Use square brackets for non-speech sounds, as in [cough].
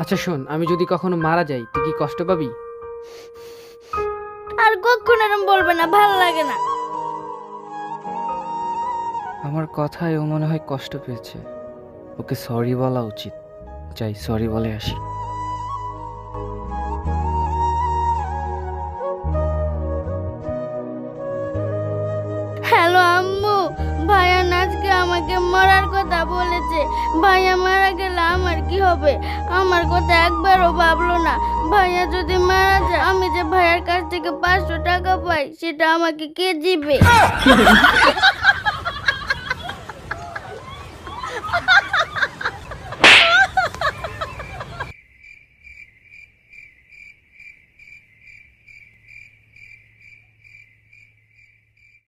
আচ্ছা শোন আমি যদি কখনো মারা যাই তুই কি কষ্ট পাবি? আর কখন এরম বলবে না ভালো লাগে না। আমার কথায় ও মনে হয় কষ্ট পেয়েছে। ওকে সরি বলা উচিত। যাই সরি বলে আসি। হ্যালো আম্মু ভাইয়া আজকে আমাকে মরার কথা আছে। ভাইয়া মারা গেলে আমার কি হবে? আমার কথা একবারও ভাবলো না। ভাইয়া যদি মারা যায়, আমি যে ভাইয়ার কাছ থেকে পাঁচশো টাকা পাই, সেটা আমাকে কে দিবে? [laughs]